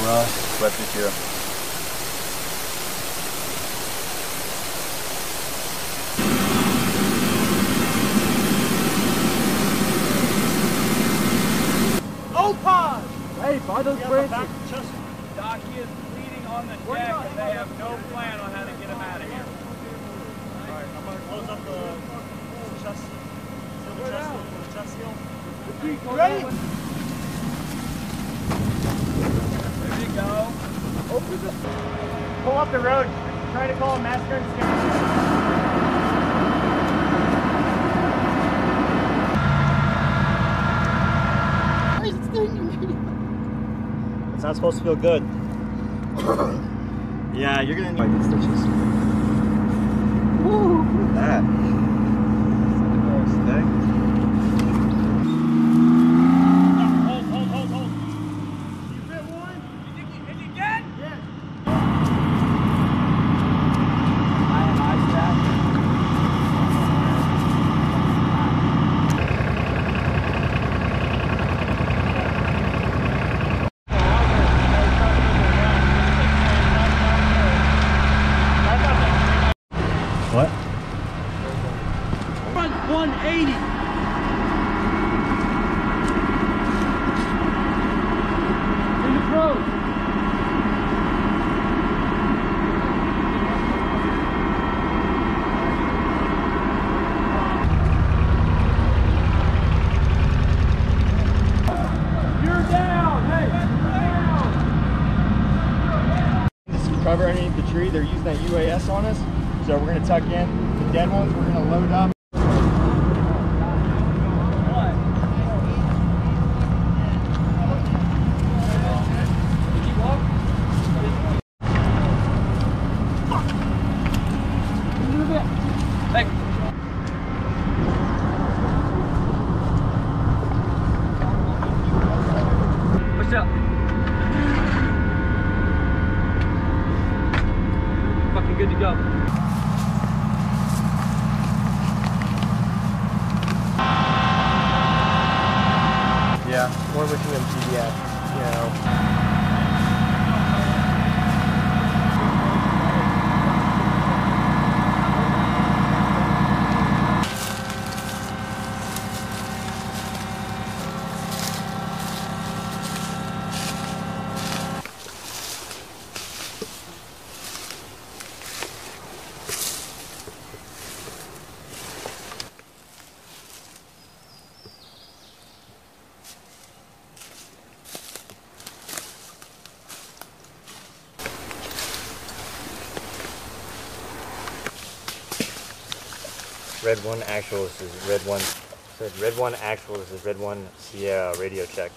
Russ. Glad to hear. Opon! Hey, by those branches. Docky is bleeding on the deck and they have no plan on how to get him out of here. Alright, I'm gonna close up the chest. Seal the chest the chest seal. Ready? There you go. Pull up the road. Try to call a master and scare. It's not supposed to feel good. yeah, you're gonna need these stitches. That. Okay. Hold, 180. In the road. You're down. Hey, down. cover underneath the tree. They're using that UAS on us. So we're gonna tuck in. The dead ones we're gonna load up. What's up? Fucking good to go. Yeah, we're wishing them TDF. You know. Red one actual. This is red one. Said red one actual. This is red one Sierra radio check.